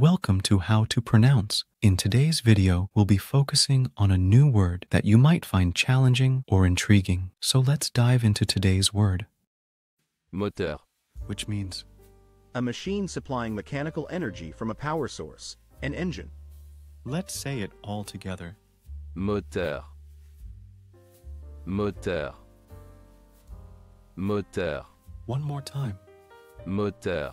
Welcome to How to Pronounce. In today's video, we'll be focusing on a new word that you might find challenging or intriguing. So let's dive into today's word, moteur, which means A machine supplying mechanical energy from a power source, an engine. let's say it all together. moteur, moteur, moteur, One more time. moteur,